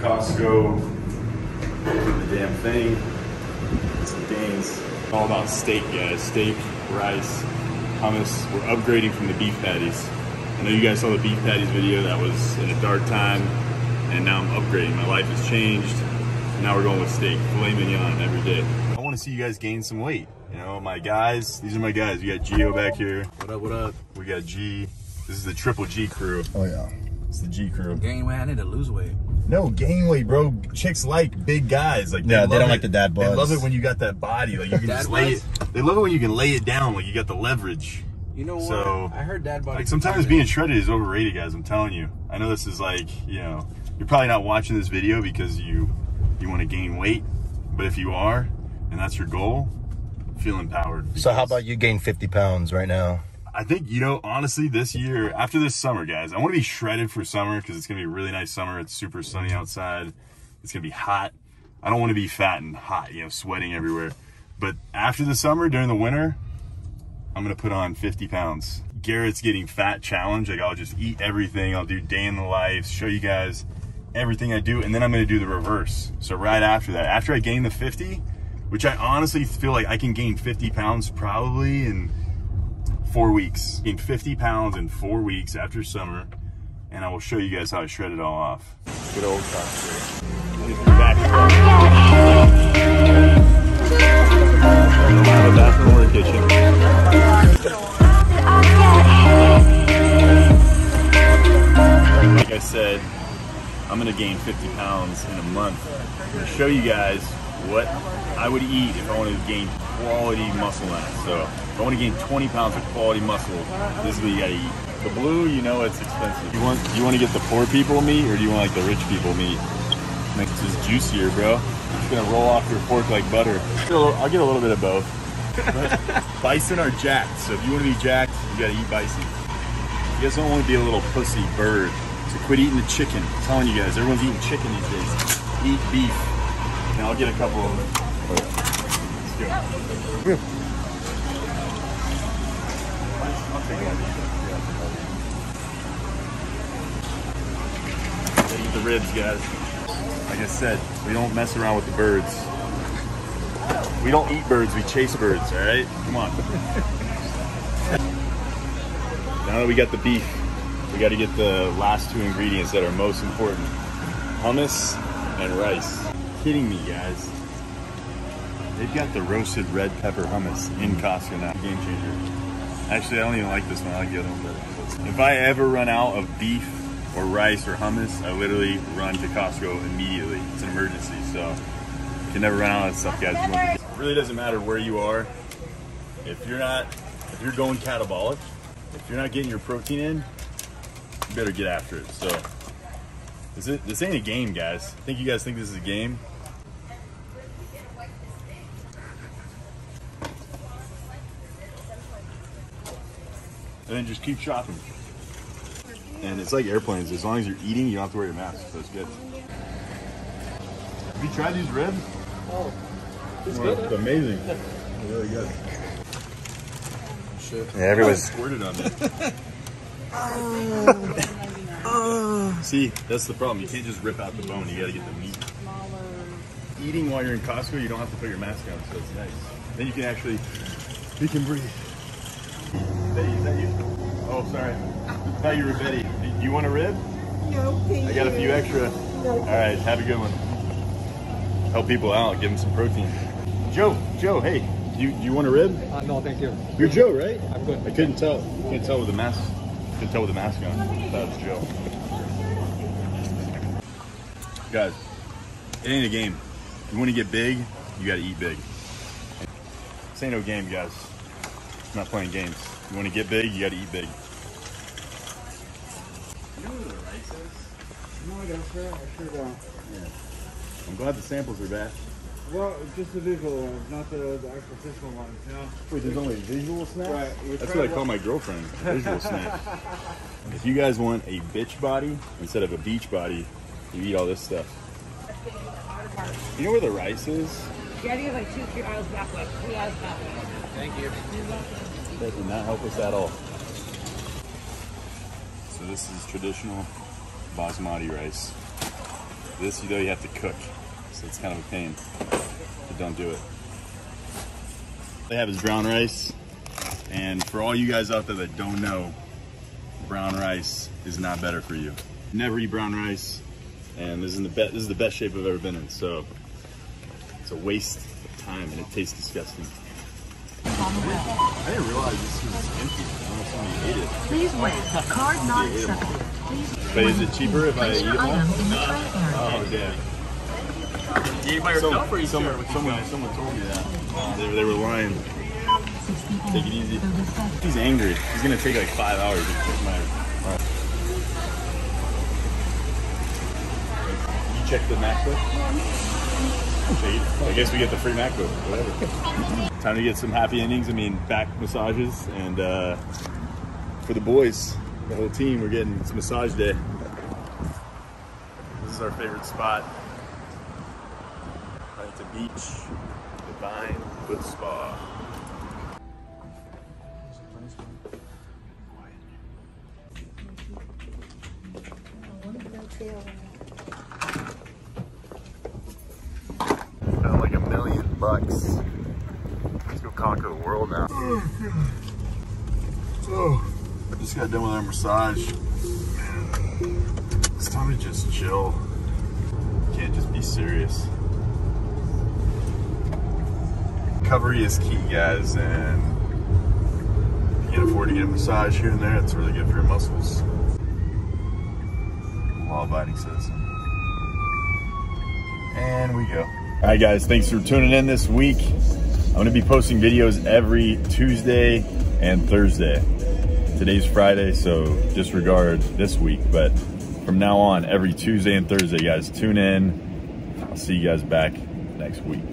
Costco. The damn thing. Some gains. All about steak, guys. Steak, rice, hummus. We're upgrading from the beef patties. I know you guys saw the beef patties video. That was in a dark time, and now I'm upgrading. My life has changed. Now we're going with steak, filet mignon every day. I want to see you guys gain some weight. You know, my guys. These are my guys. We got Geo back here. What up? What up? We got G. This is the triple G crew. Oh yeah. It's the G crew. Gain weight. I need to lose weight. No, gain weight, bro. Chicks like big guys. Like Yeah, they don't it. like the dad They bods. love it when you got that body. Like you can just lay it. They love it when you can lay it down. Like you got the leverage. You know what? So, I heard dad body. Like sometimes being shredded is overrated, guys. I'm telling you. I know this is like, you know, you're probably not watching this video because you you want to gain weight, but if you are, and that's your goal, feel empowered. So how about you gain 50 pounds right now? I think, you know, honestly, this year, after this summer, guys, I want to be shredded for summer because it's going to be a really nice summer. It's super sunny outside. It's going to be hot. I don't want to be fat and hot, you know, sweating everywhere. But after the summer, during the winter, I'm going to put on 50 pounds. Garrott's getting fat challenge. Like, I'll just eat everything. I'll do day in the life, show you guys everything I do. And then I'm going to do the reverse. So, right after that, after I gain the 50, which I honestly feel like I can gain 50 pounds probably in four weeks. Gained 50 pounds in four weeks after summer, and I will show you guys how I shred it all off. Good old. Like I said, I'm gonna gain 50 pounds in a month. I'm gonna show you guys what I would eat if I wanted to gain quality muscle mass. So if I want to gain 20 pounds of quality muscle, this is what you gotta eat. The blue, you know it's expensive. You want you want to get the poor people meat or do you want like the rich people meat? Makes this juicier, bro. It's gonna roll off your fork like butter. I'll get a little bit of both. Bison are jacked, so if you want to be jacked, you gotta eat bison. You guys don't want to be a little pussy bird. So quit eating the chicken. I'm telling you guys, everyone's eating chicken these days. Eat beef. And I'll get a couple of them. Let's go. Eat the ribs, guys. Like I said, we don't mess around with the birds. We don't eat birds, we chase birds, alright? Come on. Now that we got the beef, we got to get the last two ingredients that are most important. Hummus and rice. Kidding me, guys. They've got the roasted red pepper hummus in Costco now. Game changer. Actually, I don't even like this one. I like the other one. If I ever run out of beef or rice or hummus, I literally run to Costco immediately. It's an emergency, so you can never run out of stuff, guys. It really doesn't matter where you are. If you're not, if you're going catabolic, if you're not getting your protein in, better get after it. So, this, is, this ain't a game, guys. I think you guys think this is a game. And then just keep shopping. And it's like airplanes. As long as you're eating, you don't have to wear your mask. So it's good. Have you tried these ribs? Oh, It's It's amazing. Really good. shit. Yeah, everyone's Squirted on me. See, that's the problem. You can't just rip out the bone. You gotta get the meat. Eating while you're in Costco, you don't have to put your mask on, so it's nice. Then you can actually, you can breathe. Betty, is that you? Oh, sorry. I thought you were Betty. Do you want a rib? No, thank I got a few extra. All right, have a good one. Help people out, give them some protein. Joe, Joe, hey, do you, you want a rib? Uh, no, thank you. You're Joe, right? I'm good. I couldn't tell. Can't tell with the mask. Couldn't tell with the mask on. That was Joe. Guys, it ain't a game. You want to get big, you got to eat big. This ain't no game, guys. I'm not playing games. You want to get big, you got to eat big. You know where the rice is? No, I don't, sir. I sure don't. I'm glad the samples are back. Well, just the visual ones, not the, the actual physical ones, you know? Wait, there's only visual snacks? Right, we That's what I call my girlfriend, a visual snack. If you guys want a bitch body instead of a beach body, you eat all this stuff. You know where the rice is? Yeah, I think it's like two, three aisles back, like three aisles back. way. Thank you. That did not help us at all. So this is traditional basmati rice. This, you know, you have to cook, so it's kind of a pain. But don't do it. They have is brown rice, and for all you guys out there that don't know, brown rice is not better for you. Never eat brown rice, and this is the best. This is the best shape I've ever been in. So it's a waste of time, and it tastes disgusting. I didn't realize this was empty. I don't know if somebody ate it. Please wait. Card not accepted. Please But is it cheaper if I eat them all? item in the tray area. You ate by Some- or you someone, someone, someone told me that. They, they were lying. Take it easy. He's angry. He's gonna take like five hours to cook my. You check the MacBook? I guess we get the free MacBook, whatever. Time to get some happy endings. I mean, back massages, and uh, for the boys, the whole team, we're getting it's massage day. This is our favorite spot. At the beach, Divine Foot Spa. Like a million bucks. Let's go conquer the world now. Oh, just got done with our massage. It's time to just chill. Can't just be serious. Recovery is key, guys, and if you can afford to get a massage here and there, it's really good for your muscles. Law-abiding citizen. And we go. All right, guys, thanks for tuning in this week. I'm going to be posting videos every Tuesday and Thursday. Today's Friday, so disregard this week. But from now on, every Tuesday and Thursday, guys, tune in. I'll see you guys back next week.